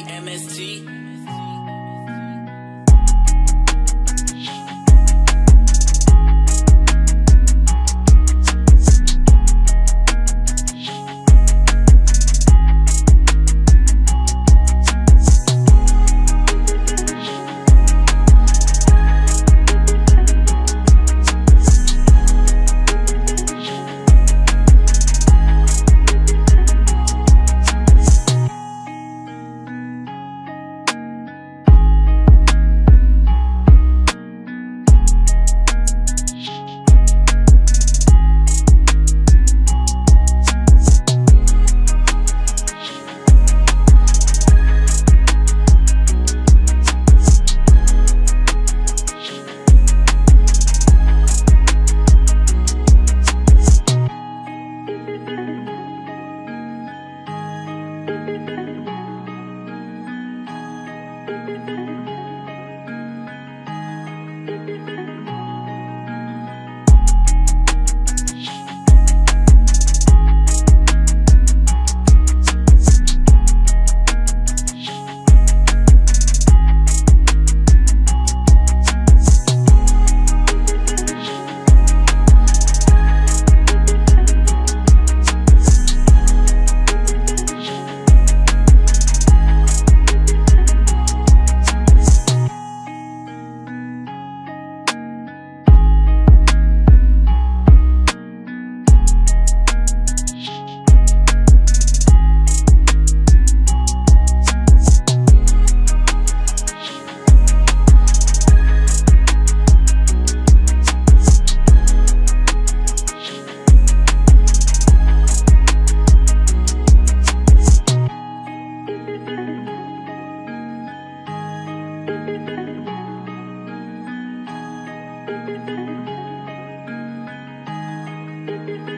MST. T. Thank you.